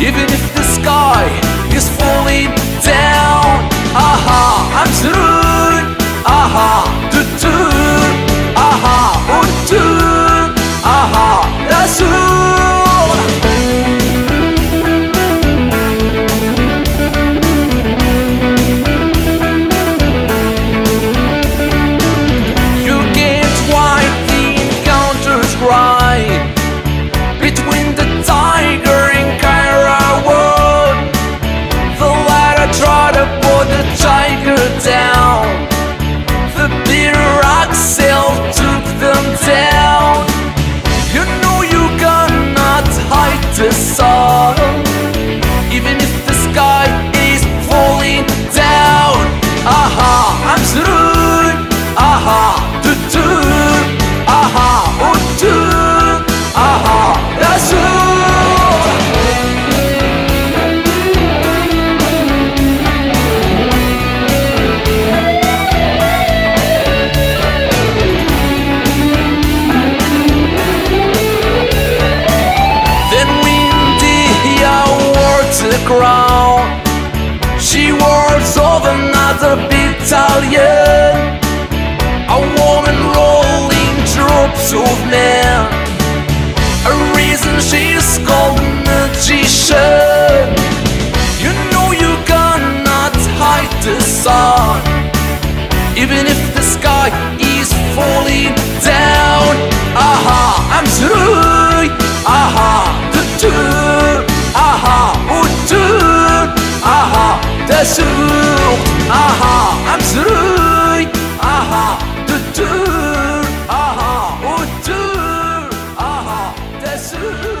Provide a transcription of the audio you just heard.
even if the sky is falling down. the She was of another battalion A woman rolling troops of men. A reason she is called a magician. You know you cannot hide the sun. Even if the sky is falling through. I'm the through.